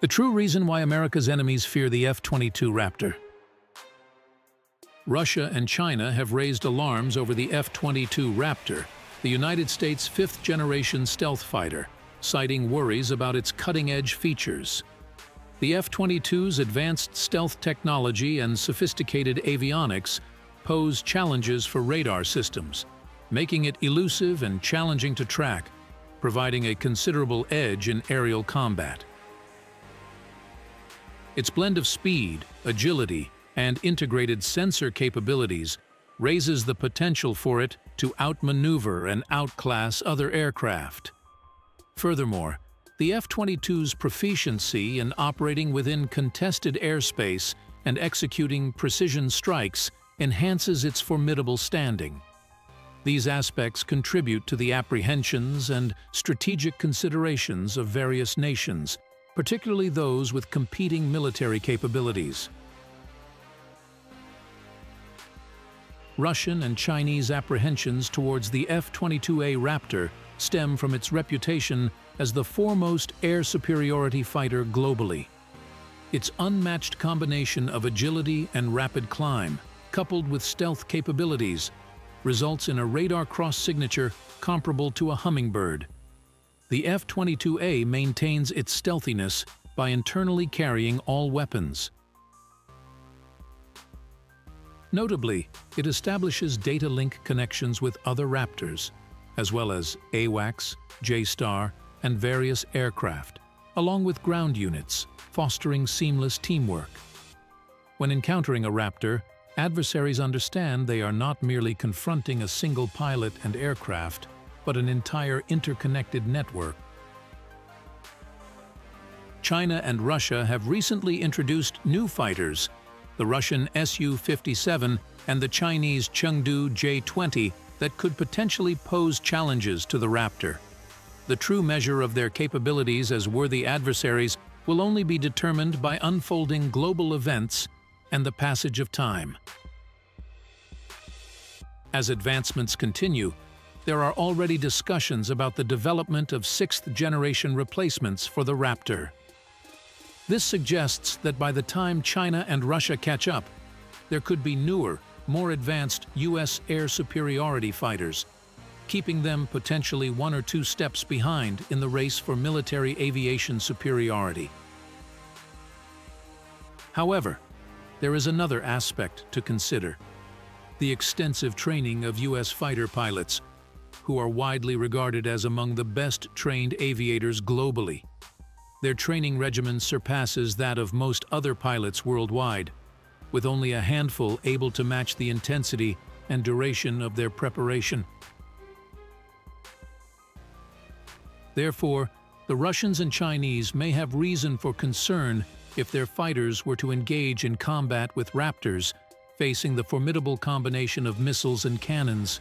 The true reason why America's enemies fear the F-22 Raptor. Russia and China have raised alarms over the F-22 Raptor, the United States' fifth-generation stealth fighter, citing worries about its cutting-edge features. The F-22's advanced stealth technology and sophisticated avionics pose challenges for radar systems, making it elusive and challenging to track, providing a considerable edge in aerial combat. Its blend of speed, agility, and integrated sensor capabilities raises the potential for it to outmaneuver and outclass other aircraft. Furthermore, the F-22's proficiency in operating within contested airspace and executing precision strikes enhances its formidable standing. These aspects contribute to the apprehensions and strategic considerations of various nations, particularly those with competing military capabilities. Russian and Chinese apprehensions towards the F-22A Raptor stem from its reputation as the foremost air superiority fighter globally. Its unmatched combination of agility and rapid climb, coupled with stealth capabilities, results in a radar cross-signature comparable to a hummingbird. The F-22A maintains its stealthiness by internally carrying all weapons. Notably, it establishes data link connections with other Raptors, as well as AWACS, JSTAR, and various aircraft, along with ground units, fostering seamless teamwork. When encountering a Raptor, adversaries understand they are not merely confronting a single pilot and aircraft, but an entire interconnected network. China and Russia have recently introduced new fighters, the Russian Su-57 and the Chinese Chengdu J-20 that could potentially pose challenges to the Raptor. The true measure of their capabilities as worthy adversaries will only be determined by unfolding global events and the passage of time. As advancements continue, there are already discussions about the development of sixth-generation replacements for the Raptor. This suggests that by the time China and Russia catch up, there could be newer, more advanced U.S. air superiority fighters, keeping them potentially one or two steps behind in the race for military aviation superiority. However, there is another aspect to consider. The extensive training of U.S. fighter pilots, who are widely regarded as among the best trained aviators globally. Their training regimen surpasses that of most other pilots worldwide, with only a handful able to match the intensity and duration of their preparation. Therefore, the Russians and Chinese may have reason for concern if their fighters were to engage in combat with Raptors, facing the formidable combination of missiles and cannons